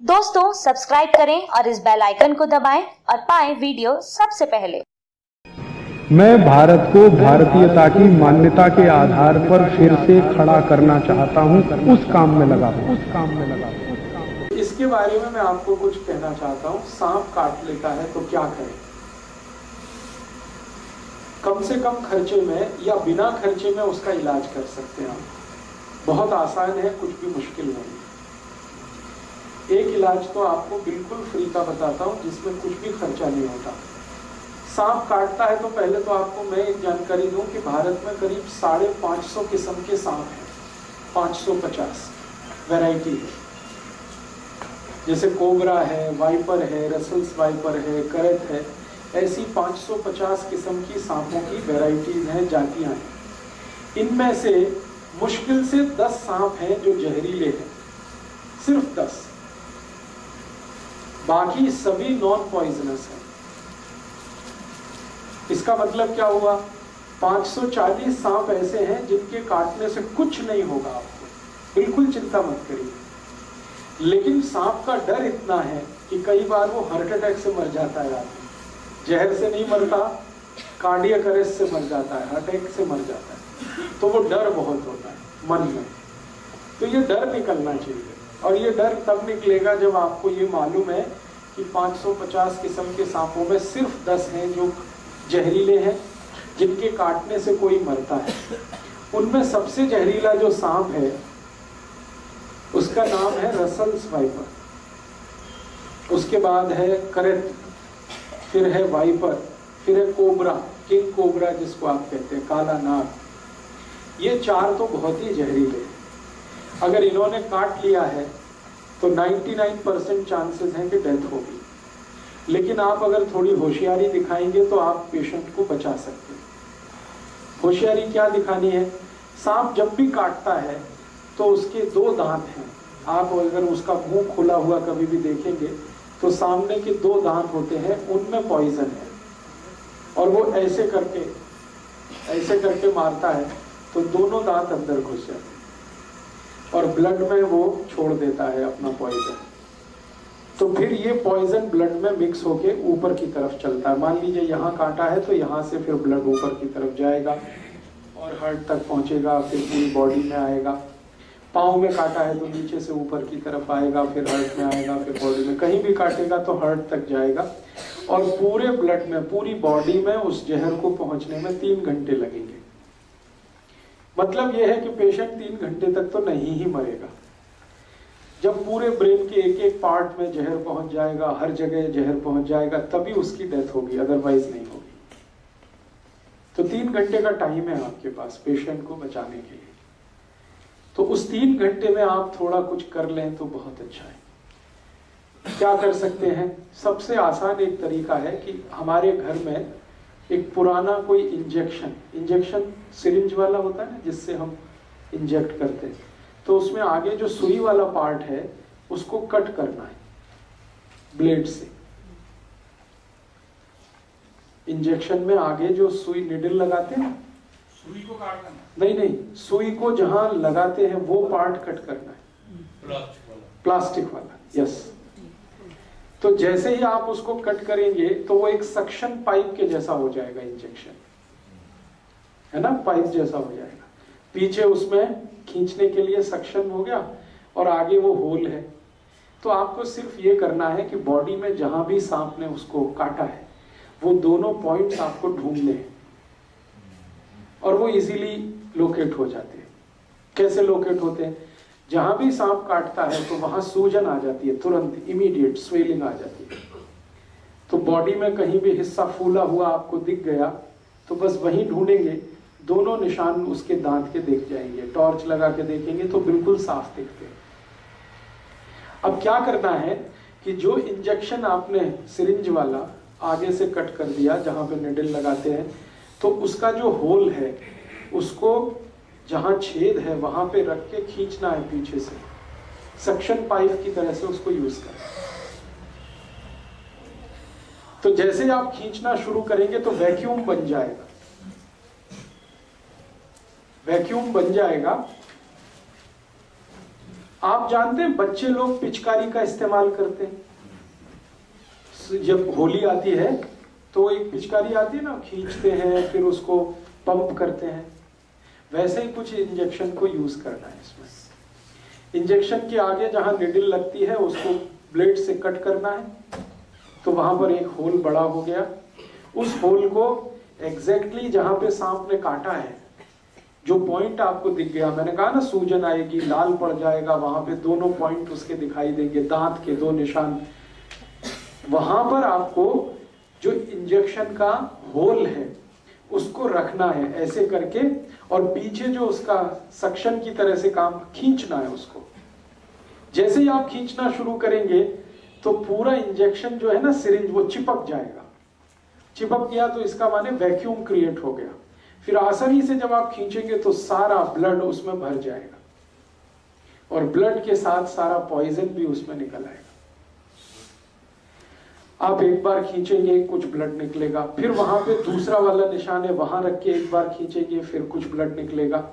दोस्तों सब्सक्राइब करें और इस बेल आइकन को दबाएँ और पाएँ वीडियो सबसे पहले। मैं भारत को भारतीयता की मान्यता के आधार पर फिर से खड़ा करना चाहता हूँ उस काम में लगा हूँ। उस काम में लगा इसके बारे में मैं आपको कुछ कहना चाहता हूँ। सांप काट लेता है तो क्या करें? कम से कम खर्चे में या बिना खर्चे में उसका इलाज कर सकते हैं। आप बहुत आसान है कुछ भी मुश्किल नहीं। एक इलाज तो आपको बिल्कुल फ्री का बताता हूँ, जिसमें कुछ भी खर्चा नहीं होता। सांप काटता है तो पहले तो आपको मैं एक जानकारी दूँ कि भारत में करीब साढ़े पाँच सौ किस्म के सांप हैं। पाँच सौ पचास। वेराइटी है। जैसे कोबरा है, वाइपर है, रसल्स वाइपर है, करत है, ऐसी 550 किस्म की सांपों की वेराइटीज हैं, जातियाँ हैं। इनमें से मुश्किल से 10 सांप हैं जो जहरीले हैं। सिर्फ़ 10 बाकी सभी नॉन पॉइजनस हैं। इसका मतलब क्या हुआ? 540 सांप ऐसे हैं जिनके काटने से कुछ नहीं होगा आपको। बिल्कुल चिंता मत करिए। लेकिन सांप का डर इतना है कि कई बार वो हार्ट अटैक से मर जाता है आदमी। जहर से नहीं मरता कार्डियक अरेस्ट से मर जाता है हार्ट अटैक से मर जाता है। तो वो डर बहुत होता है, मन में। तो ये डर निकलना चाहिए। और ये डर तब निकलेगा जब आपको ये मालूम है कि 550 किस्म के सांपों में सिर्फ़ 10 हैं जो जहरीले हैं, जिनके काटने से कोई मरता है। उनमें सबसे जहरीला जो सांप है, उसका नाम है रसल्स वाइपर। उसके बाद है करेट फिर है वाइपर, फिर है कोबरा, किंग कोबरा जिसको आप कहते हैं, काला नाग। ये चार तो बहुत ही जहरीले हैं। अगर इन्होंने काट लिया है तो 99 परसेंट चांसेस हैं कि डेथ होगी। लेकिन आप अगर थोड़ी होशियारी दिखाएँगे तो आप पेशेंट को बचा सकते हैं। होशियारी क्या दिखानी है? सांप जब भी काटता है तो उसके दो दांत हैं। आप अगर उसका मुँह खुला हुआ कभी भी देखेंगे तो सामने के दो दांत होते हैं, उनमें पॉइजन है। और वो ऐसे करके ऐसे करके मारता है तो दोनों दांत अंदर घुस जाते हैं। और ब्लड में वो छोड़ देता है, अपना पॉइजन तो फिर ये पॉइजन ब्लड में मिक्स होके ऊपर की तरफ़ चलता है। मान लीजिए यहाँ काटा है तो यहाँ से फिर ब्लड ऊपर की तरफ़ जाएगा और हार्ट तक पहुंचेगा, फिर पूरी बॉडी में आएगा। पाँव में काटा है तो नीचे से ऊपर की तरफ़ आएगा, फिर हार्ट में आएगा, फिर बॉडी में। कहीं भी काटेगा तो हार्ट तक जाएगा। और पूरे ब्लड में, पूरी बॉडी में उस जहर को पहुँचने में तीन घंटे लगेंगे। मतलब यह है कि पेशेंट तीन घंटे तक तो नहीं ही मरेगा। जब पूरे ब्रेन के एक एक पार्ट में जहर पहुँच जाएगा, हर जगह जहर पहुँच जाएगा, तभी उसकी डेथ होगी अदरवाइज़ नहीं होगी। तो तीन घंटे का टाइम है आपके पास पेशेंट को बचाने के लिए। तो उस तीन घंटे में आप थोड़ा कुछ कर लें तो बहुत अच्छा है। क्या कर सकते हैं? सबसे आसान एक तरीका है कि हमारे घर में एक पुराना कोई इंजेक्शन इंजेक्शन सिरिंज वाला होता है ना जिससे हम इंजेक्ट करते हैं। तो उसमें आगे जो सुई वाला पार्ट है उसको कट करना है ब्लेड से। इंजेक्शन में आगे जो सुई निडल लगाते हैं सुई को काटना नहीं नहीं सुई को जहाँ लगाते हैं वो पार्ट कट करना है। प्लास्टिक वाला। प्लास्टिक वाला यस तो जैसे ही आप उसको कट करेंगे तो वो एक सक्शन पाइप के जैसा हो जाएगा इंजेक्शन है ना? पाइप जैसा हो जाएगा। पीछे उसमें खींचने के लिए सक्शन हो गया और आगे वो होल है। तो आपको सिर्फ़ ये करना है कि बॉडी में जहाँ भी सांप ने उसको काटा है, वो दोनों पॉइंट्स आपको ढूँढने हैं। और वो इजीली लोकेट हो जाते हैं। कैसे लोकेट होते हैं? जहाँ भी सांप काटता है तो वहाँ सूजन आ जाती है, तुरंत इमीडिएट स्वेलिंग आ जाती है। तो बॉडी में कहीं भी हिस्सा फूला हुआ आपको दिख गया तो बस वहीं ढूंढेंगे, दोनों निशान उसके दांत के देख जाएँगे टॉर्च लगा के देखेंगे तो बिल्कुल साफ़ दिखते हैं। अब क्या करना है कि जो इंजेक्शन आपने सिरिंज वाला आगे से कट कर दिया, जहाँ पे निडल लगाते हैं तो उसका जो होल है, उसको जहाँ छेद है, वहाँ पे रख के खींचना है पीछे से। सक्शन पाइप की तरह से उसको यूज़ करें। तो जैसे आप खींचना शुरू करेंगे तो वैक्यूम बन जाएगा। वैक्यूम बन जाएगा। आप जानते हैं, बच्चे लोग पिचकारी का इस्तेमाल करते हैं। जब होली आती है तो एक पिचकारी आती है ना, खींचते हैं, फिर उसको पंप करते हैं। वैसे ही कुछ इंजेक्शन को यूज़ करना है इसमें। इंजेक्शन के आगे जहाँ निडिल लगती है, उसको ब्लेड से कट करना है। तो वहाँ पर एक होल बड़ा हो गया। उस होल को एग्जैक्टली exactly जहाँ पे सांप ने काटा है, जो पॉइंट आपको दिख गया। मैंने कहा ना, सूजन आएगी, लाल पड़ जाएगा, वहाँ पे दोनों पॉइंट उसके दिखाई देंगे, दांत के दो निशान। वहाँ पर आपको जो इंजेक्शन का होल है उसको रखना है, ऐसे करके और पीछे जो उसका सक्शन की तरह से काम खींचना है उसको। जैसे ही आप खींचना शुरू करेंगे तो पूरा इंजेक्शन जो है ना सिरिंज वो चिपक जाएगा। चिपक गया तो इसका माने वैक्यूम क्रिएट हो गया। फिर आसानी से जब आप खींचेंगे तो सारा ब्लड उसमें भर जाएगा। और ब्लड के साथ सारा पॉइजन भी उसमें निकल आएगा। आप एक बार खींचेंगे, कुछ ब्लड निकलेगा। फिर वहाँ पे दूसरा वाला निशान है, वहाँ रख के एक बार खींचेंगे, फिर कुछ ब्लड निकलेगा।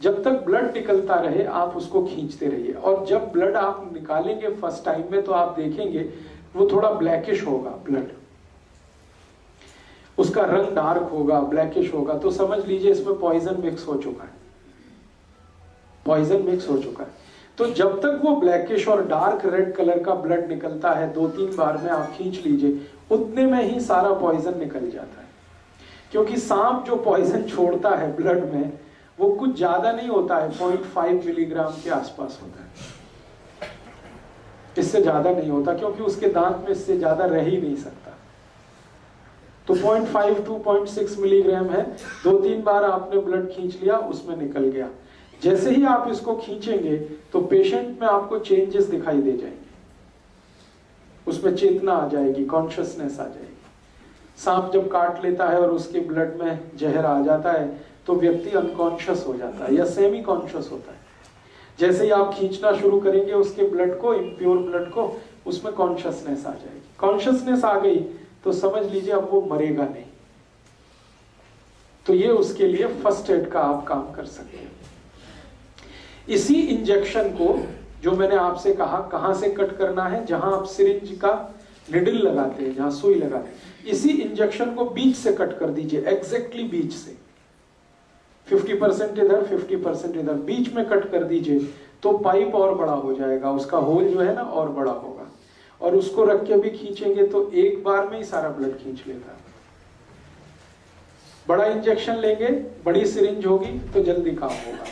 जब तक ब्लड निकलता रहे, आप उसको खींचते रहिए। और जब ब्लड आप निकालेंगे फ़र्स्ट टाइम में तो आप देखेंगे, वो थोड़ा ब्लैकिश होगा ब्लड उसका रंग डार्क होगा ब्लैकिश होगा। तो समझ लीजिए, इसमें पॉइजन मिक्स हो चुका है। पॉइजन मिक्स हो चुका है। तो जब तक वो ब्लैकिश और डार्क रेड कलर का ब्लड निकलता है दो तीन बार में आप खींच लीजिए, उतने में ही सारा पॉइजन निकल जाता है। क्योंकि सांप जो पॉइजन छोड़ता है ब्लड में, वो कुछ ज़्यादा नहीं होता है पॉइंट फाइव मिलीग्राम के आसपास होता है। इससे ज़्यादा नहीं होता, क्योंकि उसके दांत में इससे ज़्यादा रह ही नहीं सकता। तो point five to point six milligram है दो तीन बार आपने ब्लड खींच लिया, उसमें निकल गया। जैसे ही आप इसको खींचेंगे तो पेशेंट में आपको चेंजेस दिखाई दे जाएँगे। उसमें चेतना आ जाएगी कॉन्शियसनेस आ जाएगी। सांप जब काट लेता है और उसके ब्लड में जहर आ जाता है तो व्यक्ति अनकॉन्शियस हो जाता है या सेमी कॉन्शियस होता है। जैसे ही आप खींचना शुरू करेंगे उसके ब्लड को इम्प्योर ब्लड को, उसमें कॉन्शियसनेस आ जाएगी। कॉन्शियसनेस आ गई तो समझ लीजिए अब वो मरेगा नहीं। तो ये उसके लिए फ़र्स्ट एड का आप काम कर सकते हैं। इसी इंजेक्शन को जो मैंने आपसे कहा, कहाँ से कट करना है, जहाँ आप सिरिंज का निडल लगाते हैं, जहाँ सुई लगाते हैं, इसी इंजेक्शन को बीच से कट कर दीजिए एग्जैक्टली बीच से। 50 परसेंट इधर 50 परसेंट इधर, बीच में कट कर दीजिए तो पाइप और बड़ा हो जाएगा, उसका होल जो है ना, और बड़ा होगा। और उसको रख के भी खींचेंगे तो एक बार में ही सारा ब्लड खींच लेगा बड़ा इंजेक्शन लेंगे, बड़ी सिरिंज होगी तो जल्दी काम होगा।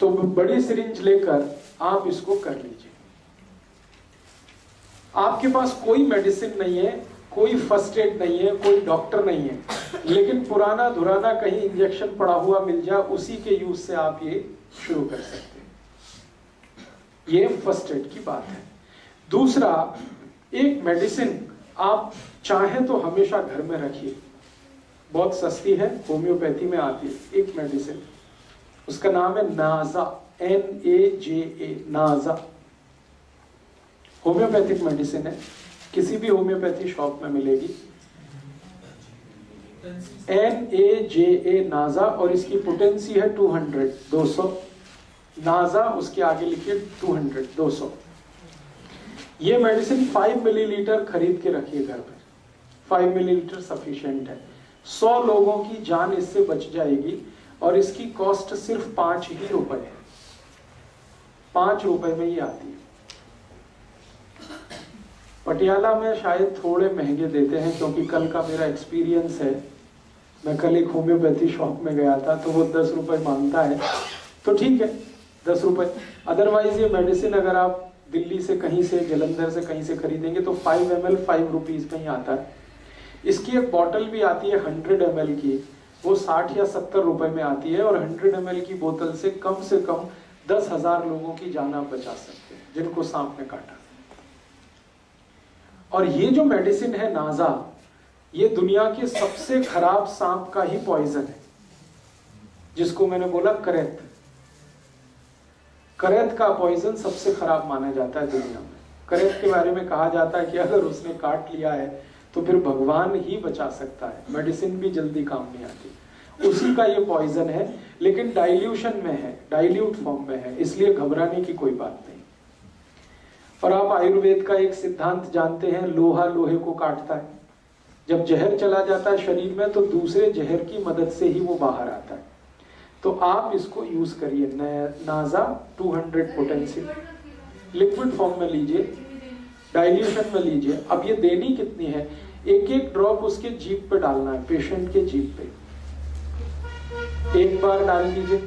तो बड़ी सिरिंज लेकर आप इसको कर लीजिए। आपके पास कोई मेडिसिन नहीं है, कोई फ़र्स्ट एड नहीं है, कोई डॉक्टर नहीं है, लेकिन पुराना धुराना कहीं इंजेक्शन पड़ा हुआ मिल जाए उसी के यूज़ से आप ये शुरू कर सकते हैं। ये फ़र्स्ट एड की बात है। दूसरा, एक मेडिसिन आप चाहें तो हमेशा घर में रखिए। बहुत सस्ती है, होम्योपैथी में आती है, एक मेडिसिन। उसका नाम है Naja N A J A Naja. Homeopathic medicine है, किसी भी होम्योपैथी शॉप में मिलेगी। एन ए जे ए नाजा, और इसकी पोटेंसी है 200 200 नाजा, उसके आगे लिखिए 200 200 ये मेडिसिन 5 मिलीलीटर खरीद के रखिए घर पर। 5 मिलीलीटर सफिशिएंट है। 100 लोगों की जान इससे बच जाएगी। और इसकी कॉस्ट सिर्फ़ पाँच ही रुपए है। पाँच रुपए में ही आती है। पटियाला में शायद थोड़े महँगे देते हैं, क्योंकि कल का मेरा एक्सपीरियंस है। मैं कल एक होम्योपैथी शॉप में गया था तो वो दस रुपए माँगता है। तो ठीक है, दस रुपए। अदरवाइज़ ये मेडिसिन अगर आप दिल्ली से कहीं से, जलंधर से कहीं से खरीदेंगे तो five M L five rupees में ही आता है। इसकी एक बॉटल भी आती है हंड्रेड एम की। वो साठ या सत्तर रुपए में आती है और हंड्रेड एम की बोतल से कम से कम दस हज़ार लोगों की जान आप बचा सकते हैं, जिनको सांप ने काटा। और ये जो मेडिसिन है नाजा, ये दुनिया के सबसे खराब सांप का ही पॉइजन है, जिसको मैंने बोला करेत। करेत का पॉइजन सबसे खराब माना जाता है दुनिया में। करेत के बारे में कहा जाता है कि अगर उसने काट लिया है तो फिर भगवान ही बचा सकता है। मेडिसिन भी जल्दी काम नहीं आती। उसी का ये पॉइजन है, लेकिन डाइल्यूशन में है डाइल्यूट फॉर्म में है, इसलिए घबराने की कोई बात नहीं। और आप आयुर्वेद का एक सिद्धांत जानते हैं, लोहा लोहे को काटता है। जब जहर चला जाता है शरीर में तो दूसरे जहर की मदद से ही वो बाहर आता है। तो आप इसको यूज़ करिए नाजा 200 पोटेंसी लिक्विड फॉर्म में लीजिए। डाइल्यूशन में लीजिए। अब ये देनी कितनी है? एक एक ड्रॉप उसके जीप पे डालना है, पेशेंट के जीप पे। एक बार डाल दीजिए।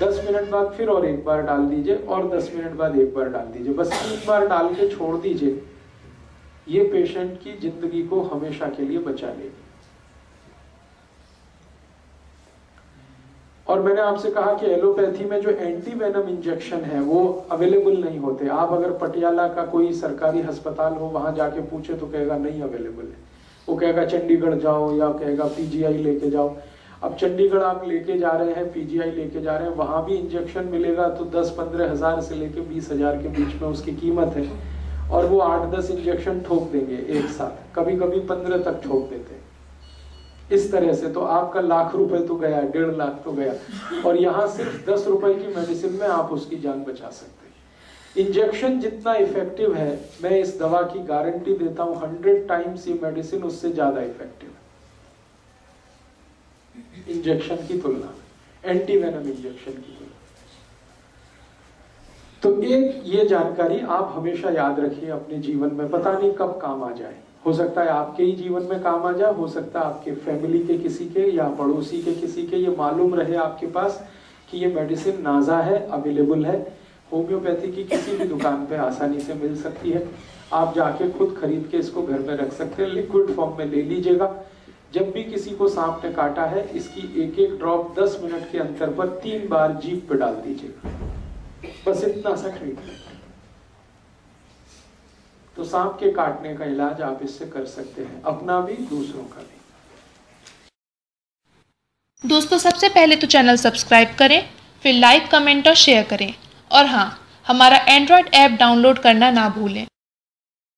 दस मिनट बाद फिर और एक बार डाल दीजिए और दस मिनट बाद एक बार डाल दीजिए। बस तीन बार डाल के छोड़ दीजिए। ये पेशेंट की ज़िंदगी को हमेशा के लिए बचा लेगी। और मैंने आपसे कहा कि एलोपैथी में जो एंटी वेनम इंजेक्शन है, वो अवेलेबल नहीं होते। आप अगर पटियाला का कोई सरकारी अस्पताल हो, वहाँ जाके पूछे तो कहेगा, नहीं, अवेलेबल है। वो कहेगा, चंडीगढ़ जाओ, या कहेगा, पीजीआई लेके जाओ। अब चंडीगढ़ आप लेके जा रहे हैं, पीजीआई लेके जा रहे हैं, वहाँ भी इंजेक्शन मिलेगा तो दस पंद्रह हज़ार से लेके बीस हज़ार के बीच में उसकी कीमत है। और वो आठ दस इंजेक्शन ठोक देंगे एक साथ। कभी कभी पंद्रह तक ठोक देते इस तरह से तो आपका लाख रुपए तो गया, डेढ़ लाख तो गया। और यहाँ सिर्फ़ दस रुपए की मेडिसिन में आप उसकी जान बचा सकते हैं। इंजेक्शन जितना इफ़ेक्टिव है, मैं इस दवा की गारंटी देता हूँ हंड्रेड टाइम्स ये मेडिसिन उससे ज़्यादा इफ़ेक्टिव है। इंजेक्शन की तुलना में एंटीवेनम इंजेक्शन की। तो एक ये जानकारी आप हमेशा याद रखिए अपने जीवन में, पता नहीं कब काम आ जाए। हो सकता है आपके ही जीवन में काम आ जाए, हो सकता है आपके फैमिली के किसी के या पड़ोसी के किसी के, ये मालूम रहे आपके पास कि ये मेडिसिन नाजा है अवेलेबल है। होम्योपैथी की किसी भी दुकान पे आसानी से मिल सकती है। आप जाके खुद खरीद के इसको घर में रख सकते हैं लिक्विड फॉर्म में ले लीजिएगा। जब भी किसी को सांप ने काटा है, इसकी एक एक ड्रॉप 10 मिनट के अंतर पर तीन बार जीप पे डाल दीजिएगा। बस इतना सा ट्रीटमेंट तो सांप के काटने का इलाज आप इससे कर सकते हैं, अपना भी, दूसरों का भी। दोस्तों, सबसे पहले तो चैनल सब्सक्राइब करें, फिर लाइक, कमेंट और शेयर करें। और हाँ हमारा एंड्रॉयड ऐप डाउनलोड करना ना भूलें।